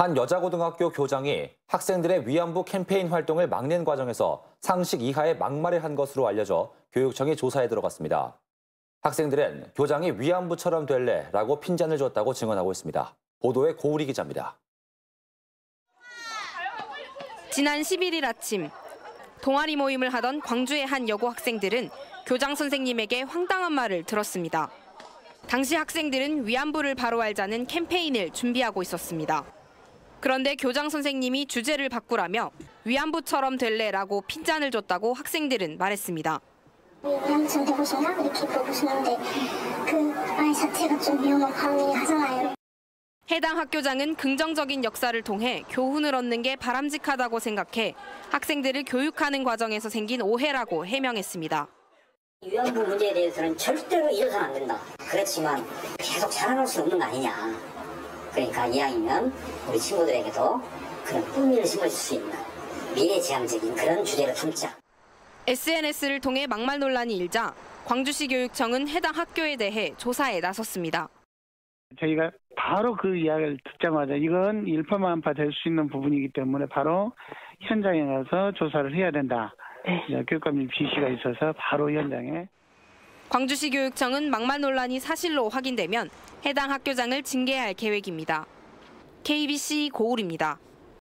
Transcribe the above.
한 여자고등학교 교장이 학생들의 위안부 캠페인 활동을 막는 과정에서 상식 이하의 막말을 한 것으로 알려져 교육청이 조사에 들어갔습니다. 학생들은 교장이 위안부처럼 될래 라고 핀잔을 줬다고 증언하고 있습니다. 보도에 고우리 기자입니다. 지난 11일 아침 동아리 모임을 하던 광주의 한 여고 학생들은 교장 선생님에게 황당한 말을 들었습니다. 당시 학생들은 위안부를 바로 알자는 캠페인을 준비하고 있었습니다. 그런데 교장 선생님이 주제를 바꾸라며 위안부처럼 될래라고 핀잔을 줬다고 학생들은 말했습니다. 위안부처럼 되고 싶나? 이렇게 물어보시는데 그 말 자체가 좀 위험한 발언이 하잖아요. 해당 학교장은 긍정적인 역사를 통해 교훈을 얻는 게 바람직하다고 생각해 학생들을 교육하는 과정에서 생긴 오해라고 해명했습니다. 위안부 문제에 대해서는 절대로 잊어서는 안 된다. 그렇지만 계속 자랑할 수 없는 거 아니냐. 그러니까 이왕이면 우리 친구들에게도 그런 흥미를 심어줄 수 있는 미래지향적인 그런 주제를 삼자. SNS를 통해 막말 논란이 일자 광주시 교육청은 해당 학교에 대해 조사에 나섰습니다. 저희가 바로 그 이야기를 듣자마자 이건 일파만파 될 수 있는 부분이기 때문에 바로 현장에 가서 조사를 해야 된다. 교육감님 지시가 있어서 바로 현장에 광주시 교육청은 막말 논란이 사실로 확인되면 해당 학교장을 징계할 계획입니다. KBC 고울입니다.